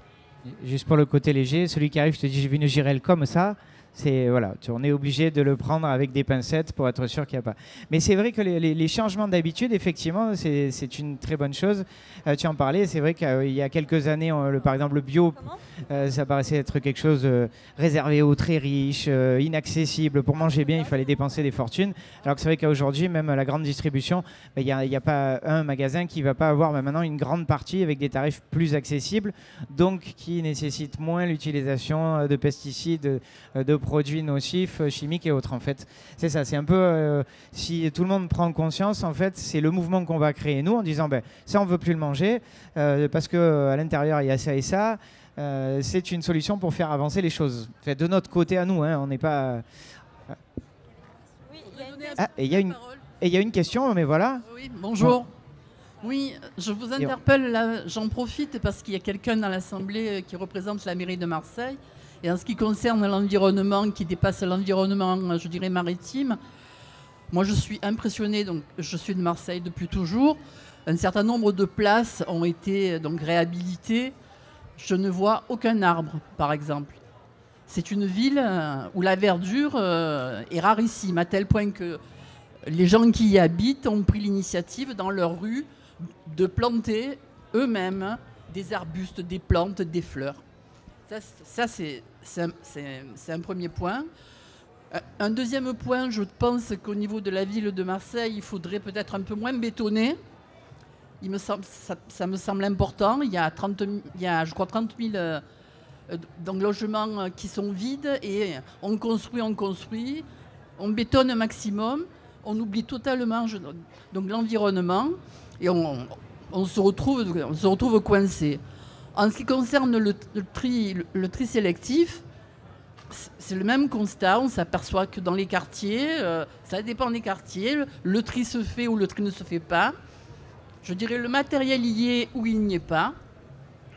Juste pour le côté léger, celui qui arrive, je te dis, j'ai vu une girelle comme ça c'est voilà, on est obligé de le prendre avec des pincettes pour être sûr qu'il n'y a pas. Mais c'est vrai que les, changements d'habitude, effectivement, c'est une très bonne chose. Euh, tu en parlais, c'est vrai qu'il y a quelques années, le, par exemple, le bio, euh, ça paraissait être quelque chose euh, réservé aux très riches, inaccessible. Pour manger bien, il fallait dépenser des fortunes. Alors que c'est vrai qu'aujourd'hui, même la grande distribution, ben, il n'y a, pas un magasin qui ne va pas avoir ben, maintenant une grande partie avec des tarifs plus accessibles, donc qui nécessite moins l'utilisation de pesticides, de produits nocifs, euh, chimiques et autres en fait. C'est ça, c'est un peu, euh, si tout le monde prend conscience, en fait, c'est le mouvement qu'on va créer nous en disant, ben, ça on veut plus le manger euh, parce que à l'intérieur il y a ça et ça. c'est une solution pour faire avancer les choses. Fait, de notre côté à nous, hein, on n'est pas. Ah, et il y a une et il y a une question, mais voilà.
Oui, bonjour. Oui, je vous interpelle là, j'en profite parce qu'il y a quelqu'un dans l'Assemblée qui représente la mairie de Marseille et en ce qui concerne l'environnement qui dépasse l'environnement, je dirais, maritime, moi je suis impressionné, donc je suis de Marseille depuis toujours. Un certain nombre de places ont été donc réhabilitées. Je ne vois aucun arbre, par exemple. c'est une ville euh, où la verdure euh, est rarissime, à tel point que les gens qui y habitent ont pris l'initiative dans leur rue de planter eux-mêmes des arbustes, des plantes, des fleurs. Ça, c'est un, premier point. Euh, un deuxième point, je pense qu'au niveau de la ville de Marseille, il faudrait peut-être un peu moins bétonner. Ça, me semble important. Il y a, 30, il y a je crois, 30 000 euh, logements qui sont vides et on construit, on construit, on bétonne un maximum, on oublie totalement l'environnement et se retrouve, on se retrouve coincé. En ce qui concerne le, tri, le, tri sélectif, c'est le même constat. On s'aperçoit que dans les quartiers, euh, ça dépend des quartiers, le, tri se fait ou le tri ne se fait pas. Je dirais le matériel y est ou il n'y est pas.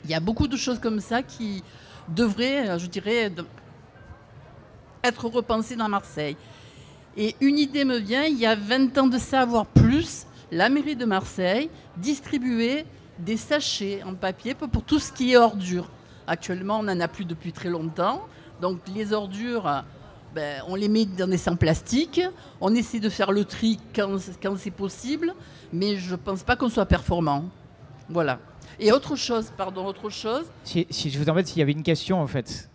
Il y a beaucoup de choses comme ça qui devraient, euh, je dirais, être repensées dans Marseille. Et une idée me vient, il y a 20 ans de savoir plus, la mairie de Marseille distribuait des sachets en papier pour tout ce qui est ordures. Actuellement, on n'en a plus depuis très longtemps. Donc les ordures, ben, on les met dans des sacs plastiques. On essaie de faire le tri quand, c'est possible, mais je ne pense pas qu'on soit performant. Voilà. Et autre chose, pardon, autre chose.
Si je vous embête, s'il y avait une question en fait.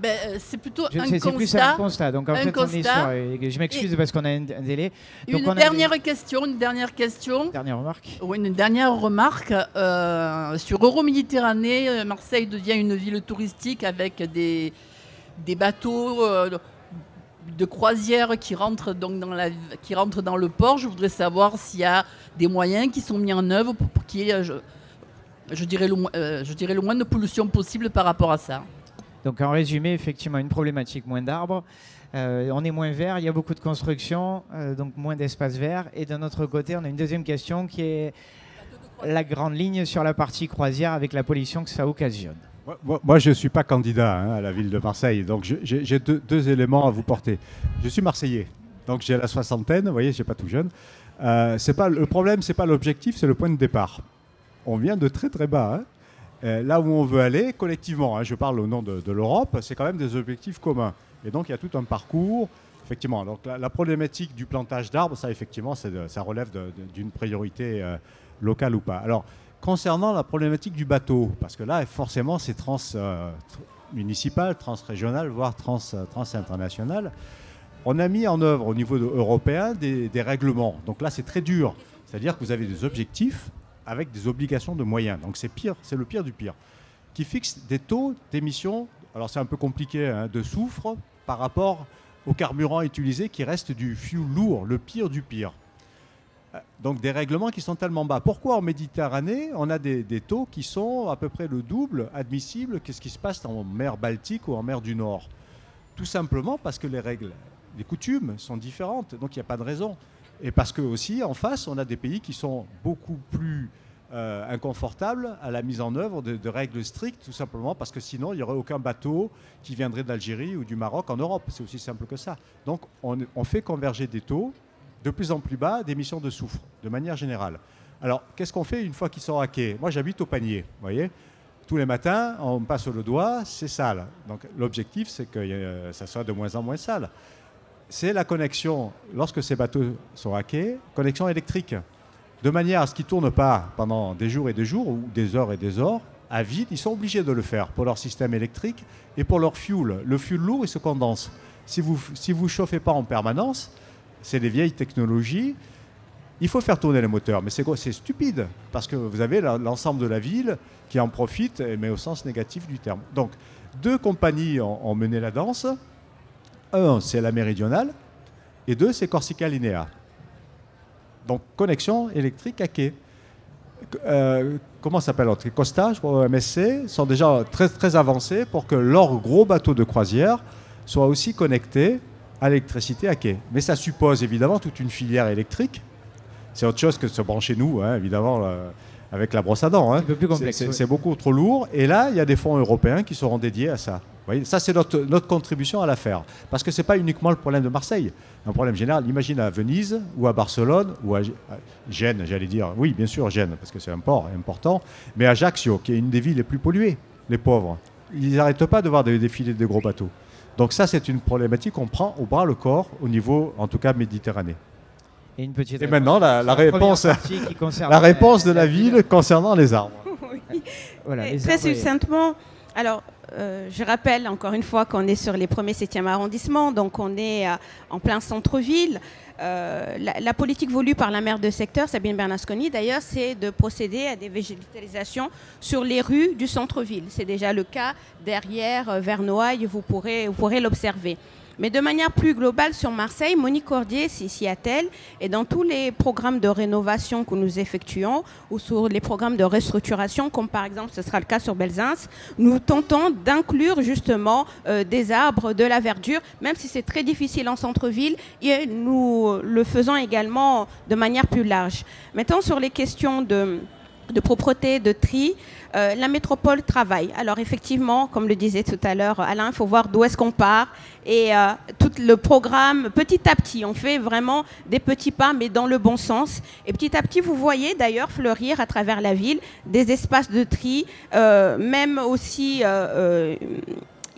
Ben, euh, c'est plutôt un constat.
plus un constat. Donc en fait, on est sur, je m'excuse parce qu'on a un, délai.
une dernière question, une dernière question.
Dernière remarque.
Oui, une dernière remarque. Euh, sur Euroméditerranée, euh, Marseille devient une ville touristique avec des, des bateaux de croisière qui rentrent, donc dans la, qui rentrent dans le port. Je voudrais savoir s'il y a des moyens qui sont mis en œuvre pour, qu'il y ait, je, je, dirais le, je dirais le moins de pollution possible par rapport à ça.
Donc en résumé, effectivement, une problématique, moins d'arbres. Euh, on est moins vert, il y a beaucoup de construction, euh, donc moins d'espace vert. Et d'un autre côté, on a une deuxième question qui est la grande ligne sur la partie croisière avec la pollution que ça occasionne.
Moi, je ne suis pas candidat hein, à la ville de Marseille, donc j'ai deux, éléments à vous porter. Je suis marseillais, donc j'ai la soixantaine, vous voyez, je pas tout jeune. Euh, pas, le problème, ce n'est pas l'objectif, c'est le point de départ. On vient de très très bas. Hein. Euh, là où on veut aller collectivement, hein, je parle au nom de, l'Europe, c'est quand même des objectifs communs. Et donc il y a tout un parcours. Effectivement, donc la, problématique du plantage d'arbres, ça effectivement, ça relève d'une priorité euh, locale ou pas. Alors, concernant la problématique du bateau, parce que là, forcément, c'est trans euh, municipal, transrégional, voire trans, trans international. On a mis en œuvre au niveau européen des règlements. Donc là, c'est très dur. C'est-à-dire que vous avez des objectifs avec des obligations de moyens. Donc c'est pire, c'est le pire du pire. Qui fixe des taux d'émission, alors c'est un peu compliqué, hein, de soufre par rapport au carburant utilisé qui reste du fuel lourd, le pire du pire. Euh, donc des règlements qui sont tellement bas. Pourquoi en Méditerranée, on a des, taux qui sont à peu près le double admissible Qu'est-ce qui se passe en mer Baltique ou en mer du Nord? Tout simplement parce que les règles, les coutumes sont différentes, donc il n'y a pas de raison. Et parce que aussi, en face, on a des pays qui sont beaucoup plus euh, inconfortables à la mise en œuvre de, règles strictes, tout simplement parce que sinon, il n'y aurait aucun bateau qui viendrait d'Algérie ou du Maroc en Europe. C'est aussi simple que ça. Donc, on, fait converger des taux de plus en plus bas d'émissions de soufre, de manière générale. Alors, qu'est-ce qu'on fait une fois qu'ils sont hackés? Moi, j'habite au panier, voyez tous les matins, on passe le doigt, c'est sale. Donc l'objectif, c'est que euh, ça soit de moins en moins sale c'est la connexion, lorsque ces bateaux sont hackés, connexion électrique. De manière à ce qu'ils ne tournent pas pendant des jours et des jours, ou des heures et des heures, à vide, ils sont obligés de le faire pour leur système électrique et pour leur fuel. Le fuel lourd, il se condense. Si vous ne si vous chauffez pas en permanence, c'est des vieilles technologies, il faut faire tourner les moteurs. Mais c'est stupide, parce que vous avez l'ensemble de la ville qui en profite, mais au sens négatif du terme. Donc, deux compagnies ont mené la danse. Un, c'est la méridionale, et deux, c'est Corsica Linea. Donc, connexion électrique à quai. Euh, comment s'appelle l'autre? Costa, je crois, MSC, sont déjà très, très avancés pour que leurs gros bateaux de croisière soient aussi connectés à l'électricité à quai. Mais ça suppose évidemment toute une filière électrique. C'est autre chose que de se brancher nous, hein, évidemment, euh, avec la brosse à dents. Hein. C'est beaucoup trop lourd. Et là, il y a des fonds européens qui seront dédiés à ça ça, c'est notre, contribution à l'affaire. Parce que ce n'est pas uniquement le problème de Marseille. Un problème général, imagine à Venise ou à Barcelone ou à Gênes, j'allais dire. Oui, bien sûr, Gênes, parce que c'est un port important. Mais Ajaccio, qui est une des villes les plus polluées, les pauvres. Ils n'arrêtent pas de voir des défilés de gros bateaux. Donc ça, c'est une problématique qu'on prend au bras le corps au niveau, en tout cas, méditerranéen.
Et, une petite
Et maintenant, la, la réponse,
concerne
la réponse de la ville concernant les arbres.
Oui.
Voilà, les
Très
arbres et-
succinctement, alors euh, je rappelle encore une fois qu'on est sur les premiers 7e arrondissements, donc on est euh, en plein centre-ville. Euh, la, politique voulue par la maire de secteur, Sabine Bernasconi d'ailleurs, c'est de procéder à des végétalisations sur les rues du centre-ville. C'est déjà le cas derrière pourrez, vous pourrez l'observer. Mais de manière plus globale sur Marseille, Monique Cordier s'y attelle et dans tous les programmes de rénovation que nous effectuons ou sur les programmes de restructuration, comme par exemple ce sera le cas sur Belzins, nous tentons d'inclure justement euh, des arbres, de la verdure, même si c'est très difficile en centre-ville, et nous le faisons également de manière plus large. Maintenant, sur les questions de propreté, de tri, euh, la métropole travaille. Alors effectivement, comme le disait tout à l'heure Alain, il faut voir d'où est-ce qu'on part. Et euh, tout le programme, petit à petit, on fait vraiment des petits pas, mais dans le bon sens. Et petit à petit, vous voyez d'ailleurs fleurir à travers la ville des espaces de tri, euh, même aussi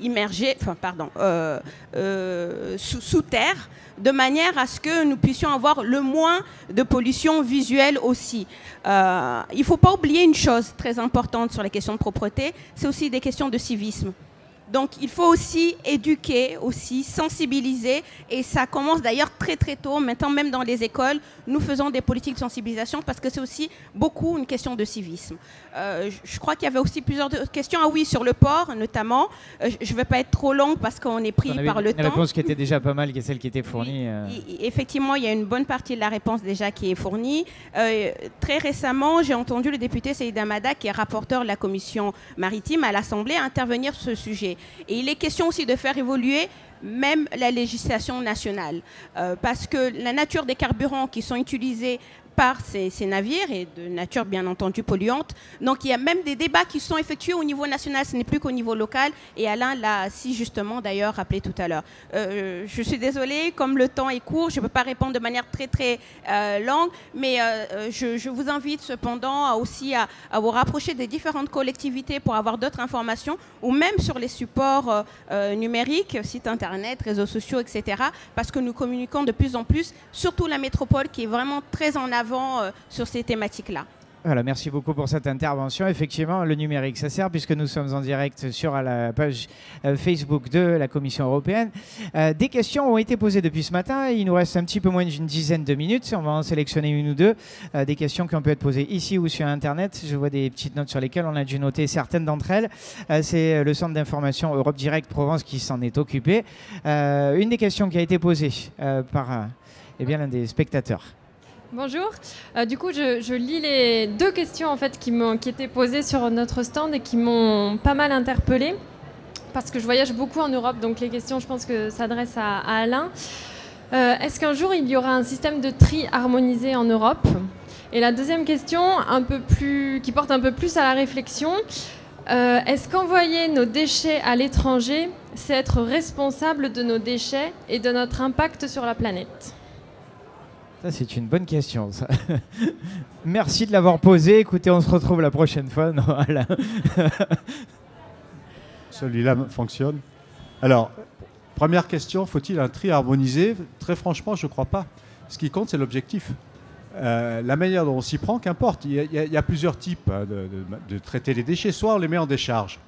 immergés, pardon, euh, euh, sous, sous terre, de manière à ce que nous puissions avoir le moins de pollution visuelle aussi. Euh, il ne faut pas oublier une chose très importante sur les questions de propreté, c'est aussi des questions de civisme. Donc il faut aussi éduquer, aussi sensibiliser, et ça commence d'ailleurs très très tôt. Maintenant, même dans les écoles, nous faisons des politiques de sensibilisation parce que c'est aussi beaucoup une question de civisme. Euh, je- crois qu'il y avait aussi plusieurs questions. Ah oui, sur le port notamment. Euh, je ne vais pas être trop longue parce qu'on est pris
On
par le
une
temps.
réponse qui était déjà pas mal, qui est celle qui était fournie. euh.
Effectivement, il y a une bonne partie de la réponse déjà qui est fournie. Très récemment, j'ai entendu le député Saïd Amada, qui est rapporteur de la commission maritime à l'Assemblée, intervenir sur ce sujet. Et il est question aussi de faire évoluer même la législation nationale. Euh, parce que la nature des carburants qui sont utilisés par ces, navires et de nature bien entendu polluante. Donc il y a même des débats qui sont effectués au niveau national, ce n'est plus qu'au niveau local. Et Alain l'a si justement d'ailleurs rappelé tout à l'heure. Euh, je suis désolée, comme le temps est court, je ne peux pas répondre de manière très très euh, longue, mais euh, je, vous invite cependant aussi à, à vous rapprocher des différentes collectivités pour avoir d'autres informations, ou même sur les supports numériques, sites internet, réseaux sociaux, etc. Parce que nous communiquons de plus en plus, surtout la métropole qui est vraiment très en avant euh, sur ces thématiques-là.
Voilà, merci beaucoup pour cette intervention. Effectivement, le numérique, ça sert puisque nous sommes en direct sur la page euh, Facebook de la Commission européenne. Euh, des questions ont été posées depuis ce matin. Il nous reste un petit peu moins d'une dizaine de minutes. On va en sélectionner une ou deux. Des questions qui ont pu être posées ici ou sur Internet. Je vois des petites notes sur lesquelles on a dû noter certaines d'entre elles. C'est le centre d'information Europe Direct Provence qui s'en est occupé. Une des questions qui a été posée par eh l'un des spectateurs.
Bonjour. Euh, du coup, je, lis les deux questions en fait qui m'ont qui étaient posées sur notre stand et qui m'ont pas mal interpellée parce que je voyage beaucoup en Europe, donc les questions, je pense que s'adressent à, Alain. Euh, Est-ce qu'un jour il y aura un système de tri harmonisé en Europe? Et la deuxième question, qui porte un peu plus à la réflexion. euh, Est-ce qu'envoyer nos déchets à l'étranger, c'est être responsable de nos déchets et de notre impact sur la planète?
C'est une bonne question. Merci de l'avoir posée. Écoutez, on se retrouve la prochaine fois. Alain.
Celui-là fonctionne. Alors, première question, faut-il un tri harmonisé? Très franchement, je ne crois pas. Ce qui compte, c'est l'objectif. Euh, la manière dont on s'y prend, qu'importe. Il y, a- plusieurs types hein, de, de- de traiter les déchets. Soit on les met en décharge,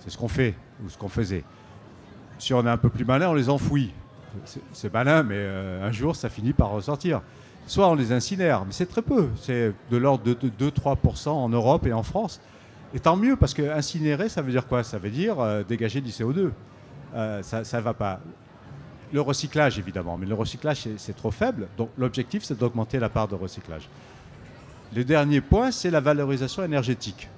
c'est ce qu'on fait, ou ce qu'on faisait. Si on est un peu plus malin, on les enfouit. C'est- malin, mais euh, un jour, ça finit par ressortir. Soit on les incinère, mais c'est très peu. C'est de l'ordre de 2-3% en Europe et en France. Et tant mieux, parce que incinérer, ça veut dire quoi? Ça veut dire euh, dégager du CO2. Euh, ça ne va pas. Le recyclage, évidemment, mais le recyclage, c'est- trop faible. Donc l'objectif, c'est d'augmenter la part de recyclage. Le dernier point, c'est la valorisation énergétique.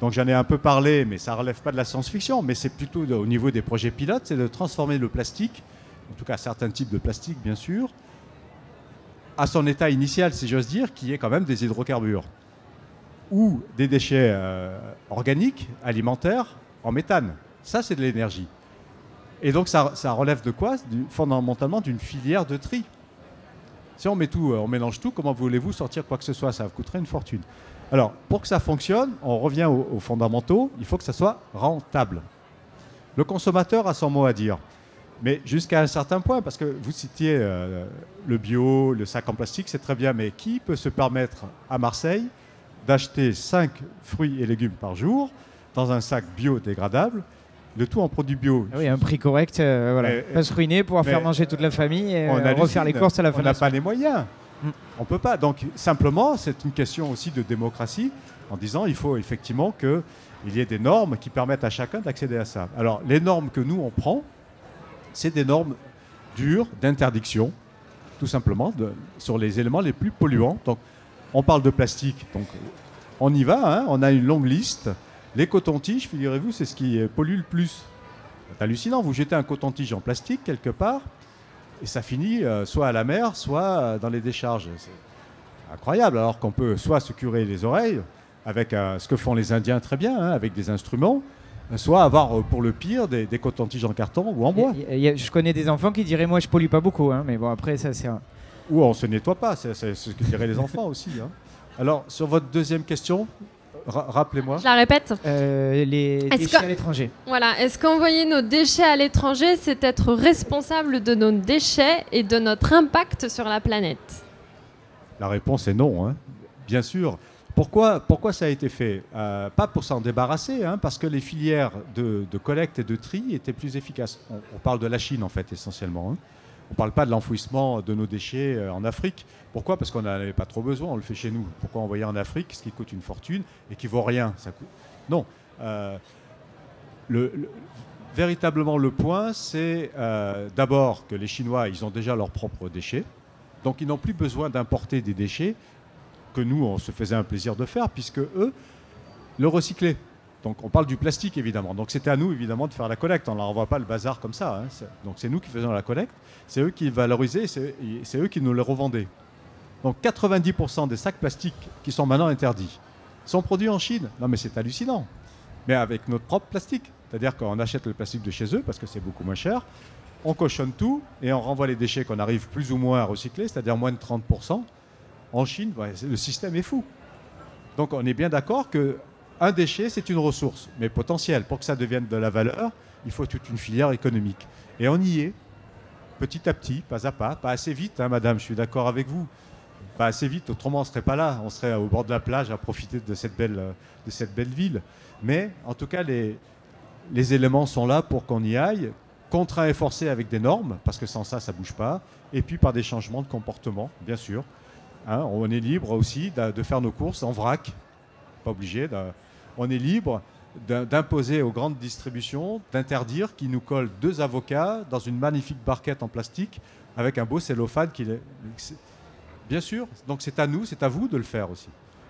Donc j'en ai un peu parlé, mais ça ne relève pas de la science-fiction, mais c'est plutôt au niveau des projets pilotes, c'est de transformer le plastique, en tout cas certains types de plastique, bien sûr, à son état initial, si j'ose dire, qui est quand même des hydrocarbures ou des déchets euh, organiques, alimentaires, en méthane. Ça, c'est de l'énergie. Et donc, ça, relève de quoi? Fondamentalement d'une filière de tri. Si on met tout, euh, on mélange tout, comment voulez-vous sortir quoi que ce soit? Ça coûterait une fortune. Alors, pour que ça fonctionne, on revient aux fondamentaux, il faut que ça soit rentable. Le consommateur a son mot à dire. Mais jusqu'à un certain point, parce que vous citiez euh, le bio, le sac en plastique, c'est très bien, mais qui peut se permettre à Marseille d'acheter 5 fruits et légumes par jour dans un sac biodégradable le tout en produits bio?
Ah oui, un prix correct, euh, voilà. pas se ruiner, pouvoir faire manger toute la famille et euh, refaire les courses à la fin.
On n'a pas les moyens. On mm. On peut pas. Donc simplement, c'est une question aussi de démocratie en disant il faut effectivement qu'il y ait des normes qui permettent à chacun d'accéder à ça. Alors les normes que nous on prend, c'est des normes dures d'interdiction, tout simplement, sur les éléments les plus polluants. Donc on parle de plastique, donc on y va, hein. on a une longue liste. Les cotons-tiges, figurez-vous, c'est ce qui pollue le plus. C'est hallucinant, vous jetez un coton-tige en plastique quelque part, et ça finit euh, soit à la mer, soit euh, dans les décharges. C'est incroyable, alors qu'on peut soit se curer les oreilles, avec euh, ce que font les Indiens très bien, hein, avec des instruments, soit avoir pour le pire des, cotons-tiges en carton ou en bois.
je connais des enfants qui diraient moi je pollue pas beaucoup, hein, mais bon après ça c'est...
Ou on se nettoie pas, c'est ce que diraient les enfants aussi. Hein. Alors sur votre deuxième question, Rappelez-moi.
Je la répète.
Euh, les déchets à l'étranger.
Voilà. Est-ce qu'envoyer nos déchets à l'étranger, c'est être responsable de nos déchets et de notre impact sur la planète?
La réponse est non. Hein. Bien sûr. Pourquoi, ça a été fait? Euh, Pas pour s'en débarrasser, hein, parce que les filières de, collecte et de tri étaient plus efficaces. On, parle de la Chine, en fait, essentiellement. Hein. On ne parle pas de l'enfouissement de nos déchets euh, en Afrique. Pourquoi? Parce qu'on n'en avait pas trop besoin, on le fait chez nous. Pourquoi envoyer en Afrique, ce qui coûte une fortune et qui vaut rien? Ça. Non. Euh, véritablement, le point, c'est d'abord que les Chinois, ils ont déjà leurs propres déchets. Donc, ils n'ont plus besoin d'importer des déchets que nous, on se faisait un plaisir de faire, puisque eux, le recycler. Donc on parle du plastique évidemment. Donc c'était à nous évidemment de faire la collecte. On ne leur envoie pas le bazar comme ça. Hein. Donc c'est nous qui faisons la collecte. C'est eux qui valorisaient, c'est eux qui nous les revendaient. Donc 90% des sacs plastiques qui sont maintenant interdits sont produits en Chine. Non mais c'est hallucinant. Mais avec notre propre plastique. C'est-à-dire qu'on achète le plastique de chez eux parce que c'est beaucoup moins cher. On cochonne tout et on renvoie les déchets qu'on arrive plus ou moins à recycler, c'est-à-dire moins de 30%. En Chine, le système est fou. Donc on est bien d'accord que un déchet, c'est une ressource, mais potentielle. Pour que ça devienne de la valeur, il faut toute une filière économique. Et on y est, petit à petit, pas à pas, pas assez vite, hein, madame, je suis d'accord avec vous. Pas assez vite, autrement on ne serait pas là, on serait au bord de la plage à profiter de cette belle, de cette belle ville. Mais en tout cas, les, les éléments sont là pour qu'on y aille, contraint et forcé avec des normes, parce que sans ça, ça ne bouge pas, et puis par des changements de comportement, bien sûr. Hein, on est libre aussi de, faire nos courses en vrac, pas obligé. On est libre d'imposer aux grandes distributions d'interdire qu'ils nous collent deux avocats dans une magnifique barquette en plastique avec un beau cellophane qui Bien sûr, donc c'est à nous, c'est à vous de le faire aussi.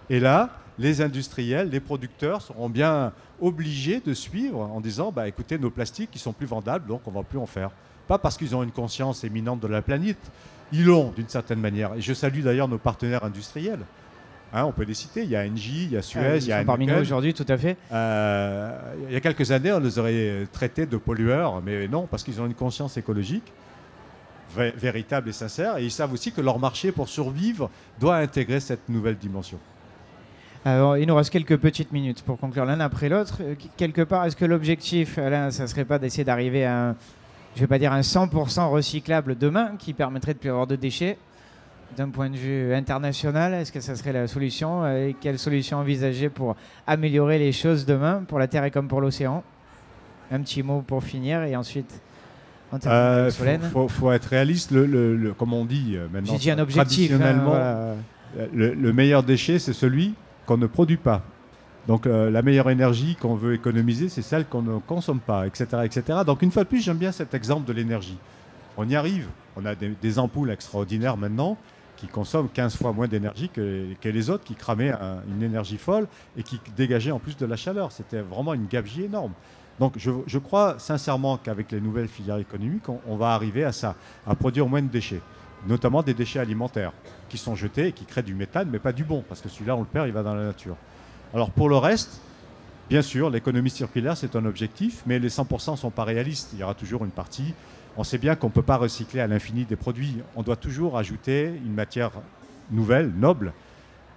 Et là, les industriels, les producteurs seront bien obligés de suivre en disant bah, écoutez, nos plastiques, ils sont plus vendables, donc on ne va plus en faire. Pas parce qu'ils ont une conscience éminente de la planète, ils l'ont d'une certaine manière. Et je salue d'ailleurs nos partenaires industriels. Hein, on peut les citer. Il y a Engie, il y a Suez, ah, il y a
parmi nous aujourd'hui, tout à fait.
Euh, il y a quelques années, on les aurait traités de pollueurs, mais non, parce qu'ils ont une conscience écologique véritable et sincère, et ils savent aussi que leur marché, pour survivre, doit intégrer cette nouvelle dimension.
Alors, il nous reste quelques petites minutes pour conclure l'un après l'autre. Euh, quelque part, est-ce que l'objectif, là, ça serait pas d'essayer d'arriver à, un, je vais pas dire un 100% recyclable demain, qui permettrait de plus avoir de déchets d'un point de vue international, est-ce que ça serait la solution? Et quelle solution envisager pour améliorer les choses demain, pour la Terre et comme pour l'océan? Un petit mot pour finir et ensuite.
Il euh, faut, être réaliste, le, comme on dit euh, maintenant.
J'ai un objectif.
Hein, traditionnellement, le, meilleur déchet, c'est celui qu'on ne produit pas. Donc euh, la meilleure énergie qu'on veut économiser, c'est celle qu'on ne consomme pas, etc., etc. Donc une fois de plus, j'aime bien cet exemple de l'énergie. On y arrive. On a des ampoules extraordinaires maintenant qui consomment 15 fois moins d'énergie que, les autres qui cramaient une énergie folle et qui dégageaient en plus de la chaleur. C'était vraiment une gabegie énorme. Donc je, crois sincèrement qu'avec les nouvelles filières économiques, on, va arriver à ça, à produire moins de déchets, notamment des déchets alimentaires qui sont jetés et qui créent du méthane, mais pas du bon, parce que celui-là, on le perd, il va dans la nature. Alors pour le reste, bien sûr, l'économie circulaire, c'est un objectif, mais les 100% ne sont pas réalistes. Il y aura toujours une partie on sait bien qu'on ne peut pas recycler à l'infini des produits. On doit toujours ajouter une matière nouvelle, noble,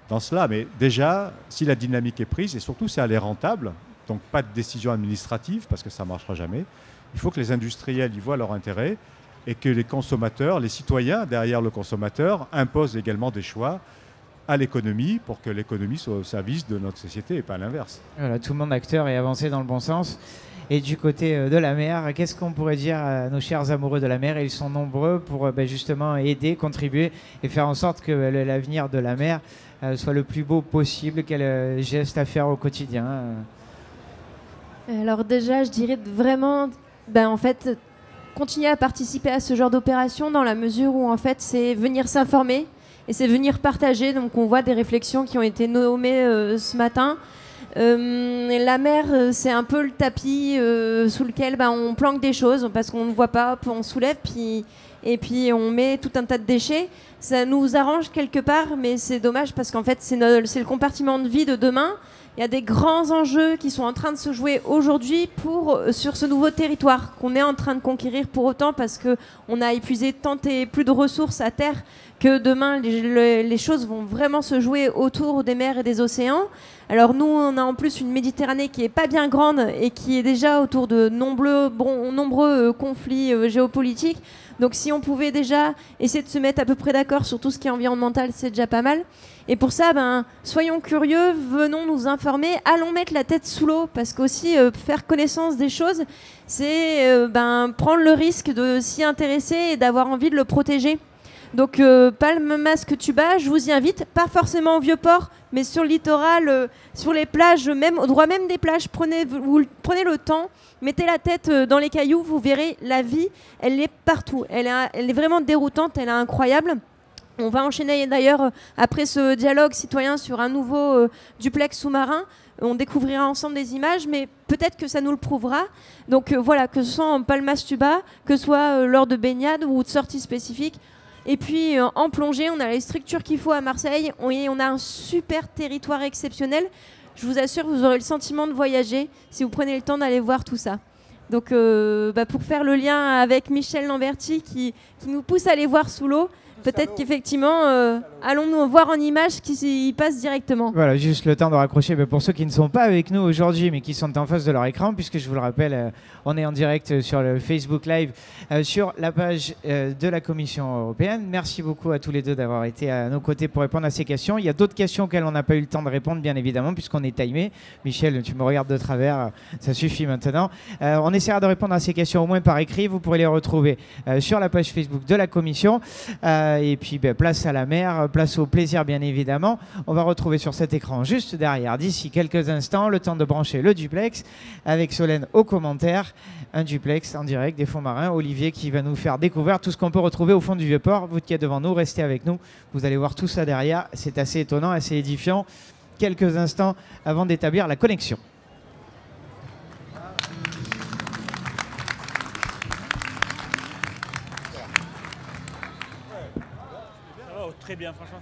dans cela. Mais déjà, si la dynamique est prise, et surtout si elle est rentable, donc pas de décision administrative, parce que ça ne marchera jamais, Il faut que les industriels y voient leur intérêt et que les consommateurs, les citoyens derrière le consommateur, imposent également des choix à l'économie pour que l'économie soit au service de notre société et pas l'inverse.
Voilà, tout le monde acteur et avancé dans le bon sens. Et du côté euh, de la mer, qu'est-ce qu'on pourrait dire à nos chers amoureux de la mer? Ils sont nombreux pour euh, ben, justement aider, contribuer et faire en sorte que euh, l'avenir de la mer soit le plus beau possible. Quel geste à faire au quotidien?
Alors déjà, je dirais vraiment, ben, en fait, continuer à participer à ce genre d'opération dans la mesure où en fait c'est venir s'informer et c'est venir partager. Donc on voit des réflexions qui ont été nommées ce matin. Euh, la mer, euh, c'est un peu le tapis euh, sous lequel bah, on planque des choses parce qu'on ne voit pas, on soulève, puis, et puis on met tout un tas de déchets. Ça nous arrange quelque part, mais c'est dommage parce qu'en fait, c'est le compartiment de vie de demain. Il y a des grands enjeux qui sont en train de se jouer aujourd'hui pour sur ce nouveau territoire qu'on est en train de conquérir pour autant parce que on a épuisé tant et plus de ressources à terre que demain les, choses vont vraiment se jouer autour des mers et des océans. Alors nous, on a en plus une Méditerranée qui est pas bien grande et qui est déjà autour de nombreux, nombreux euh, conflits euh, géopolitiques. Donc si on pouvait déjà essayer de se mettre à peu près d'accord sur tout ce qui est environnemental, c'est déjà pas mal. Et pour ça, ben, soyons curieux, venons nous informer, allons mettre la tête sous l'eau, parce qu'aussi euh, faire connaissance des choses, c'est ben, prendre le risque de s'y intéresser et d'avoir envie de le protéger. Donc euh, Masque Tuba, je vous y invite, pas forcément au Vieux-Port, mais sur le littoral, euh, sur les plages, même au droit même des plages, prenez, vous, prenez le temps, mettez la tête euh, dans les cailloux, vous verrez, la vie, elle est partout. Elle est, elle est vraiment déroutante, elle est incroyable. On va enchaîner d'ailleurs après ce dialogue citoyen sur un nouveau duplex sous-marin. On découvrira ensemble des images, mais peut-être que ça nous le prouvera. Donc voilà, que ce soit en Palmas Tuba, que ce soit lors de baignades ou de sorties spécifiques, et puis euh, en plongée, on a les structures qu'il faut à Marseille. On, a un super territoire exceptionnel. Je vous assure, vous aurez le sentiment de voyager si vous prenez le temps d'aller voir tout ça. Donc euh, bah, pour faire le lien avec Michel Lamberti qui, qui nous pousse à aller voir sous l'eau, peut-être qu'effectivement, euh, allons-nous voir en image qui y passe directement.
Voilà, juste le temps de raccrocher. Mais pour ceux qui ne sont pas avec nous aujourd'hui, mais qui sont en face de leur écran, puisque je vous le rappelle, euh, on est en direct sur le Facebook Live, euh, sur la page de la Commission européenne. Merci beaucoup à tous les deux d'avoir été à nos côtés pour répondre à ces questions. Il y a d'autres questions auxquelles on n'a pas eu le temps de répondre, bien évidemment, puisqu'on est timé. Michel, tu me regardes de travers, ça suffit maintenant. on essaiera de répondre à ces questions au moins par écrit. Vous pourrez les retrouver sur la page Facebook de la Commission. Et puis ben, place à la mer, place au plaisir bien évidemment. On va retrouver sur cet écran juste derrière, d'ici quelques instants, le temps de brancher le duplex avec Solène au commentaire. Un duplex en direct des fonds marins. Olivier qui va nous faire découvrir tout ce qu'on peut retrouver au fond du vieux port. Vous qui êtes devant nous, restez avec nous. Vous allez voir tout ça derrière. C'est assez étonnant, assez édifiant. Quelques instants avant d'établir la connexion.
Très bien, franchement.